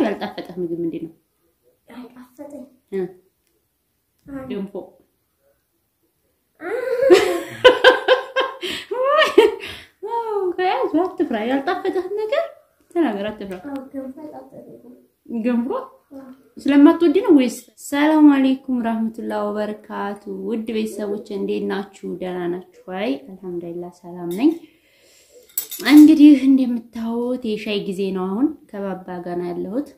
ሰርቸው ያልጣፈጠህ ምግብ ምንድን ነው? እ ገንፎ ከያዙ አትፍራ። ያልጣፈጠህ ነገር ተናገር፣ አትፍራ። ገንፎ ስለማትወድ ነው ወይስ? ሰላም አለይኩም ረህመቱላሂ ወበረካቱ። ውድ ቤተሰቦች እንዴት ናችሁ? ደህና ናችሁ ወይ? አልሐምዱሊላህ ሰላም ነኝ። እንግዲህ እንደምታዩት የሻይ ጊዜ ነው። አሁን ከባባ ጋር ነው ያለሁት።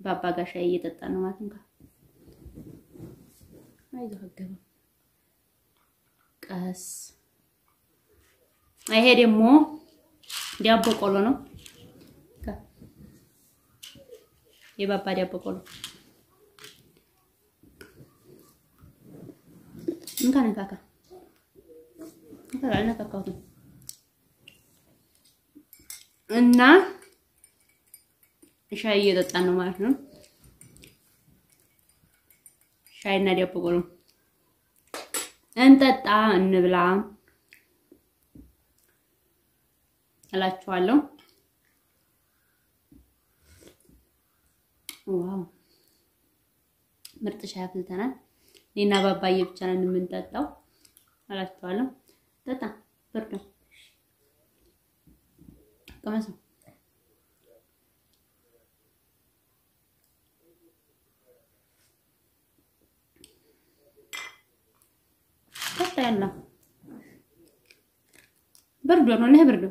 ባባ ጋር ሻይ እየጠጣ ነው ማለት ነው። ቀስ። ይሄ ደግሞ ዳቦ ቆሎ ነው። የባባ ዳቦ ቆሎ እንካ ነካካ እንካ አልነካካሁትም። እና ሻይ እየጠጣን ነው ማለት ነው። ሻይና ዳቦ ቆሎ እንጠጣ እንብላ እላችኋለሁ። ዋው ምርጥ ሻይ አፍልተናል። እኔና ባባዬ ብቻ ነን የምንጠጣው እላችኋለሁ። ጠጣ ብርድ ነው። ቀመሰው ጠጣ ያለ ብርዶ ነው። ለህ ብርዶ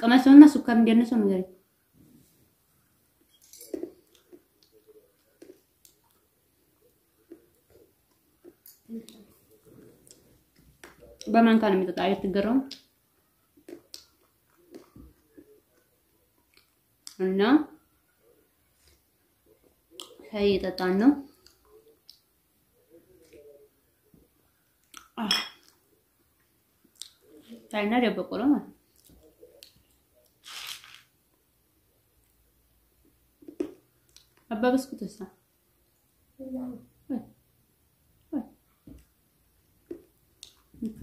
ቀመሰውና ሱካር እንዲያነሰው ነገር በማንካ ነው የሚጠጣ። አትገረሙ እና ሻይ እየጠጣን ነው። ሻይና ዳቦ ቆሎ ማለት ነው። አባ ብስኩት እሳ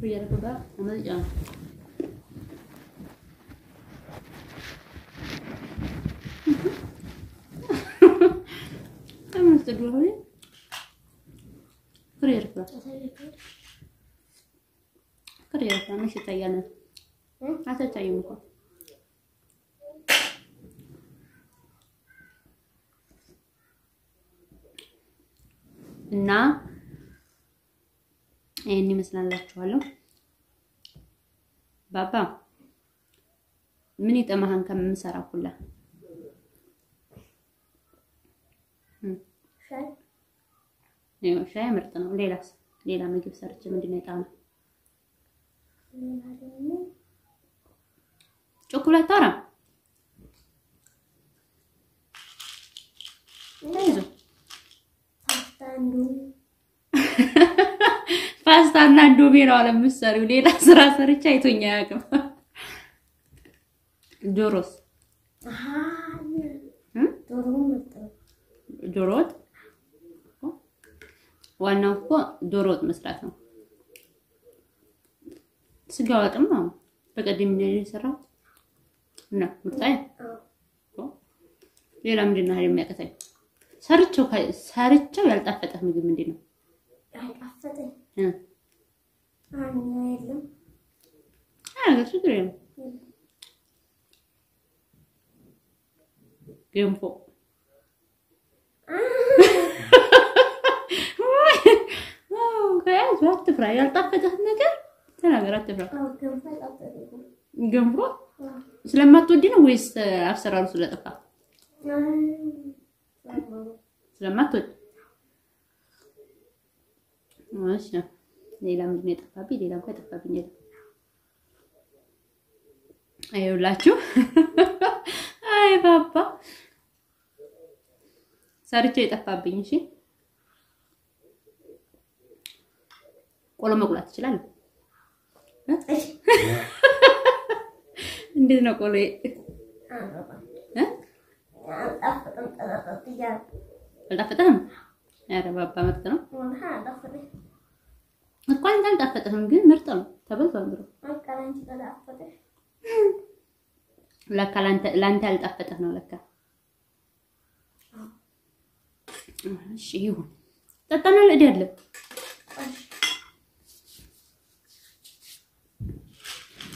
እያደረገ አመልጫ ነው። አልተቻይም እኮ እና ይሄን ይመስላላችኋለሁ። ባባ ምን ይጠማሃን ከምንሰራ ሁላ ሻይ ምርጥ ነው። ሌላስ ሌላ ምግብ ሰርቼ ምንድን ነው የጣመው? ቾኮላት ታራ ፓስታ እና እንዶሜ ነው አለ የምትሰሪው። ሌላ ስራ ሰርቼ አይቶኛ አያውቅም። ዶሮስ ዶሮ ወጥ ዋናው እኮ ዶሮ ወጥ መስራት ነው። ስጋ ወጥም ነው። በቀደም ነው የሰራሁት። እና ምርጣይ ሌላ ምንድን ነው የሚያቀታኝ? ሰርቸው ሰርቸው ያልጣፈጠህ ምግብ ምንድን ነው? አይጣፈጥም። እ። አይ ገንፎ ከያዙ አትፍራ። ያልጣፈጠህ ነገር ተናገር፣ አትፍራ። ገንፎ ስለማትወድ ነው ወይስ አሰራሩ ስለጠፋ? ስለማትወድ እሺ። ሌላ ምንድን ነው የጠፋብኝ? ሌላ እንኳን የጠፋብኝ የለም። አይውላችሁ አይ ባባ ሰርቼ የጠፋብኝ። እሺ ቆሎ መቁላት ትችላለህ? እንዴት ነው ቆሎ? አልጣፈጠህም? ኧረ ባባ ምርጥ ነው እኮ አንተ አልጣፈጠህም፣ ግን ምርጥ ነው። ተበልቷል ብሎ ለካ ለአንተ ያልጣፈጠህ ነው ለካ እሺ ይሁን። ጠጣና ለእድ ያለ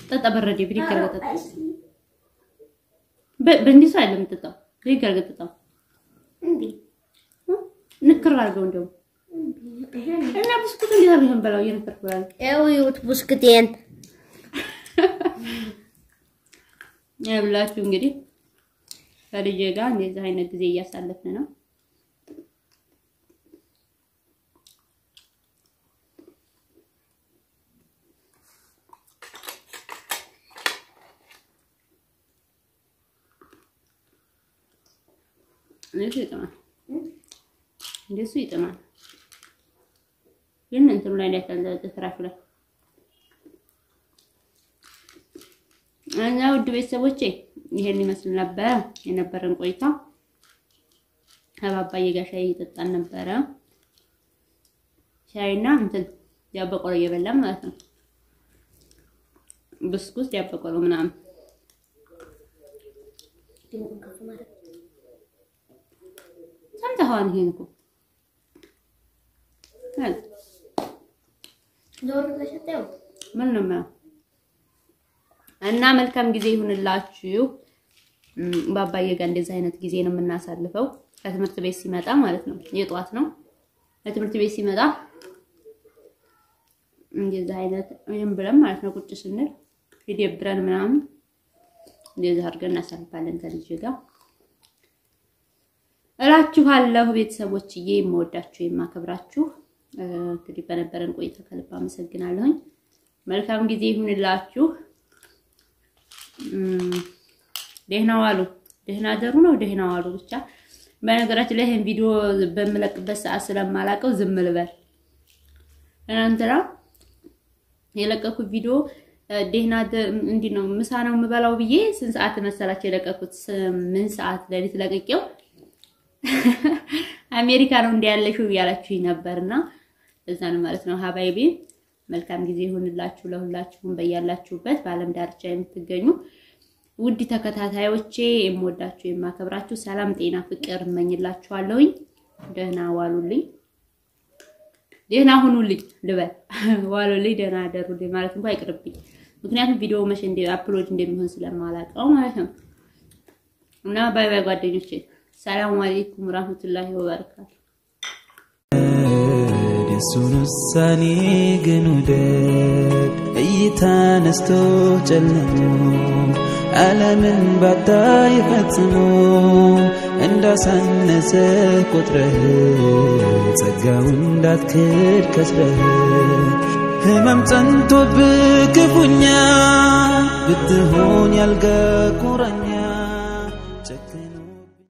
ጠጣ። በረዴ ብድግ አድርገህ ጠጣ። በእንዲህ ሰው አይደለም የምጠጣው። ብድግ አድርገህ ጠጣው። ንክር አድርገው እንደውም እና ብስኩት እንዴት አድርገህ እንበላው? እየነከርክ ብላለሁ። እዩት ብስኩቴን ብላችሁ እንግዲህ ከልጄ ጋር እንደዚህ አይነት ጊዜ እያሳለፍን ነው። እንደሱ ይጥማል፣ እንደሱ ይጥማል። ግን እንትኑ ላይ እንዳይታዘዝ ፍራሹ ላይ እና ውድ ቤተሰቦቼ ይሄን ይመስል ነበረ የነበረን ቆይታ። አባባዬ ጋር ሻይ እየጠጣን ነበረ። ሻይና እንትን ዳበቆሎ እየበላን ማለት ነው። ብስኩት ዳበቆሎ ምናምን ሰምተኸዋል? ይሄን እኮ? ምን ነው? እና መልካም ጊዜ ይሁንላችሁ። ባባዬ ጋር እንደዚህ አይነት ጊዜ ነው የምናሳልፈው። ከትምህርት ቤት ሲመጣ ማለት ነው፣ የጧት ነው። ከትምህርት ቤት ሲመጣ እንደዚህ አይነት ወይም ብለን ማለት ነው ቁጭ ስንል ይደብረን ምናምን እንደዚህ አድርገን እናሳልፋለን ከልጅ ጋር እላችኋለሁ። ቤተሰቦችዬ የምወዳችሁ የማከብራችሁ እንግዲህ በነበረን ቆይታ ከልብ አመሰግናለሁኝ። መልካም ጊዜ ይሁንላችሁ። ደህና ዋሉ፣ ደህና ደሩ ነው፣ ደህና ዋሉ። ብቻ በነገራችን ላይ ይሄን ቪዲዮ በምለቅበት ሰዓት ስለማላውቀው ዝም ልበል። ትናንትና የለቀኩት ቪዲዮ ደህና እንዲህ ነው፣ ምሳ ነው የምበላው ብዬ ስንት ሰዓት መሰላችሁ የለቀኩት? ስምንት ሰዓት ለሊት ለቅቄው አሜሪካ ነው እንዲያለሽው እያላችሁኝ ነበርና እዛ ነው ማለት ነው حبايبي መልካም ጊዜ ይሁንላችሁ ለሁላችሁም በያላችሁበት በዓለም ዳርቻ የምትገኙ ውድ ተከታታዮቼ የምወዳችሁ የማከብራችሁ ሰላም፣ ጤና፣ ፍቅር እመኝላችኋለሁኝ። ደህና ዋሉልኝ፣ ደህና ሁኑልኝ ልበል። ዋሉልኝ፣ ደህና አደሩልኝ ማለት እንኳን አይቅርብኝ። ምክንያቱም ቪዲዮ መቼ upload እንደሚሆን ስለማላውቀው ማለት ነው። እና bye bye ጓደኞቼ፣ سلام عليكم ورحمة الله وبركاته። የሱን ውሳኔ ግን ውደድ። እይታ ነስቶ ጨልሞ ዓለምን ባታይ ፈጽሞ እንዳሳነሰ ቆጥረህ ጸጋው እንዳትክድ ከስረህ ህመም ጸንቶብህ ክፉኛ ብትሆን ያልጋ